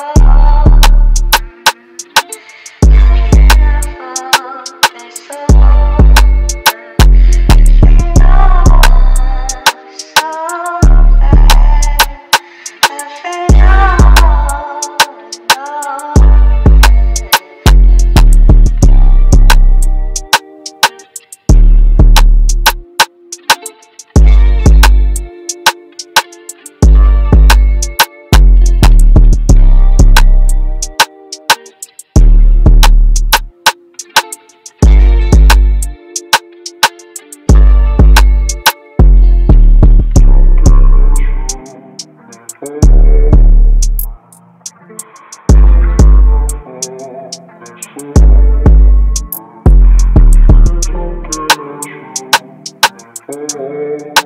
Oh. Mm-hmm.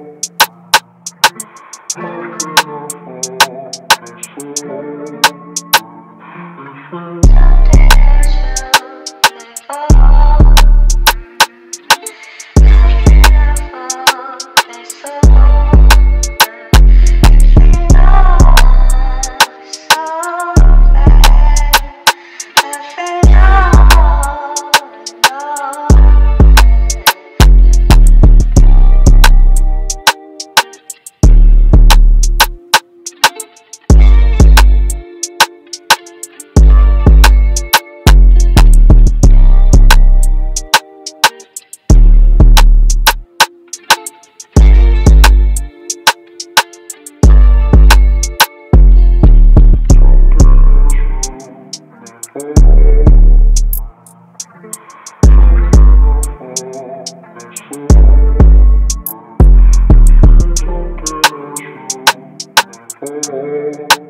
Mm-hmm.